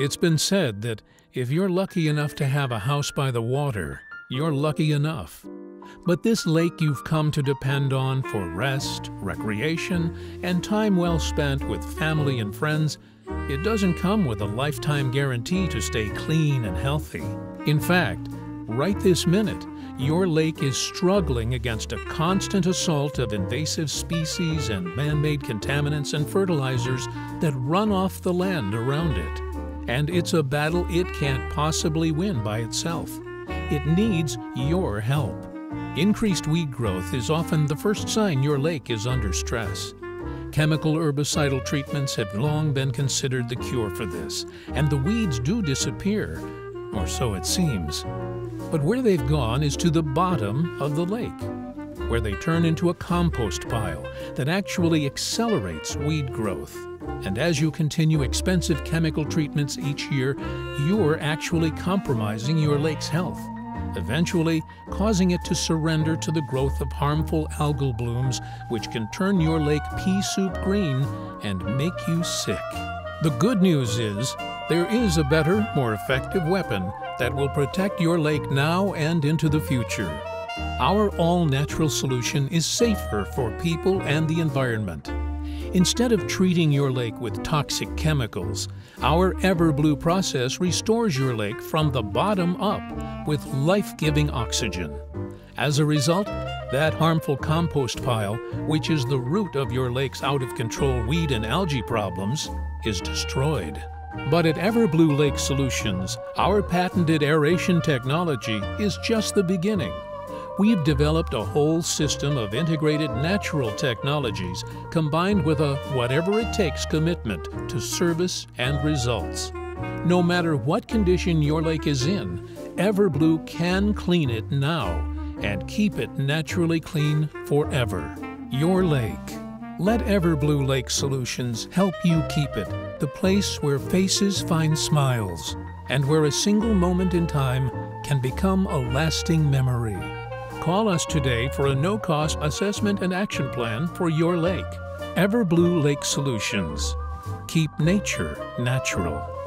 It's been said that if you're lucky enough to have a house by the water, you're lucky enough. But this lake you've come to depend on for rest, recreation, and time well spent with family and friends, it doesn't come with a lifetime guarantee to stay clean and healthy. In fact, right this minute, your lake is struggling against a constant assault of invasive species and man-made contaminants and fertilizers that run off the land around it and it's a battle it can't possibly win by itself. It needs your help. Increased weed growth is often the first sign your lake is under stress. Chemical herbicidal treatments have long been considered the cure for this, and the weeds do disappear, or so it seems. But where they've gone is to the bottom of the lake, where they turn into a compost pile that actually accelerates weed growth. And as you continue expensive chemical treatments each year, you're actually compromising your lake's health, eventually causing it to surrender to the growth of harmful algal blooms which can turn your lake pea soup green and make you sick. The good news is, there is a better, more effective weapon that will protect your lake now and into the future. Our all-natural solution is safer for people and the environment. Instead of treating your lake with toxic chemicals, our Everblue process restores your lake from the bottom up with life-giving oxygen. As a result, that harmful compost pile, which is the root of your lake's out-of-control weed and algae problems, is destroyed. But at Everblue Lake Solutions, our patented aeration technology is just the beginning we've developed a whole system of integrated natural technologies combined with a whatever it takes commitment to service and results. No matter what condition your lake is in, Everblue can clean it now and keep it naturally clean forever. Your lake. Let Everblue Lake Solutions help you keep it the place where faces find smiles and where a single moment in time can become a lasting memory. Call us today for a no-cost assessment and action plan for your lake. Everblue Lake Solutions. Keep nature natural.